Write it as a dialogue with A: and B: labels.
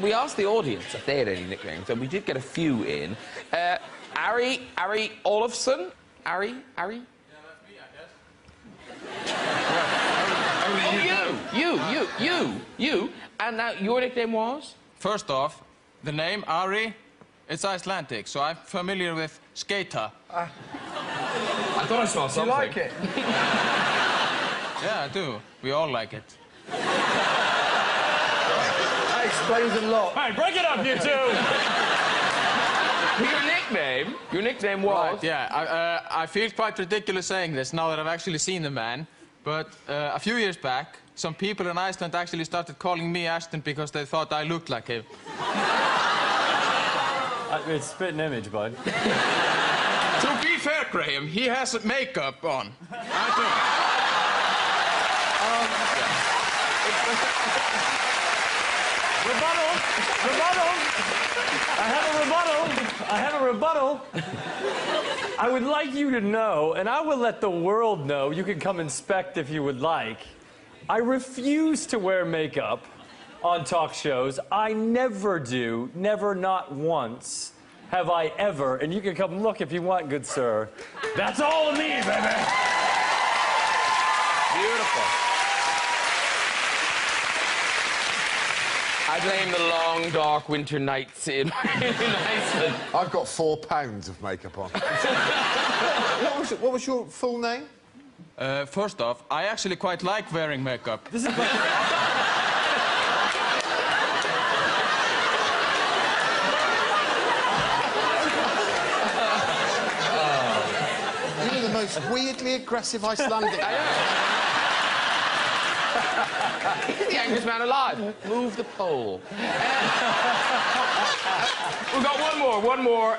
A: we asked the audience if they had any nicknames, and we did get a few in. Uh, Ari, Ari Olafson? Ari, Ari? Oh, you, you, you, you, you. And now your nickname was?
B: First off, the name Ari, it's Icelandic, so I'm familiar with skater.
A: I thought I saw something.
C: You
A: something.
C: like it?
B: Yeah, I do. We all like it.
C: That explains a lot.
D: All right, break it up, you two.
A: Your nickname? Your nickname was?
B: Right, yeah, I, uh, I feel quite ridiculous saying this now that I've actually seen the man, but uh, a few years back, some people in Iceland actually started calling me Ashton because they thought I looked like him.
D: Uh, it's spit an image, bud.
B: To be fair, Graham, he has makeup on. I do.
D: Rebuttal! Rebuttal! I have a rebuttal. I have a rebuttal. I would like you to know, and I will let the world know, you can come inspect if you would like. I refuse to wear makeup on talk shows. I never do, never, not once have I ever, and you can come look if you want, good sir. That's all of me, baby!
A: Beautiful. I blame the long, dark winter nights in, in Iceland.
E: I've got four pounds of makeup on. what, was what was your full name?
B: Uh, first off, I actually quite like wearing makeup.
D: This is like,
E: You're the most weirdly aggressive Icelandic.
A: He's the angriest man alive. Move the pole. We've got one more, one more.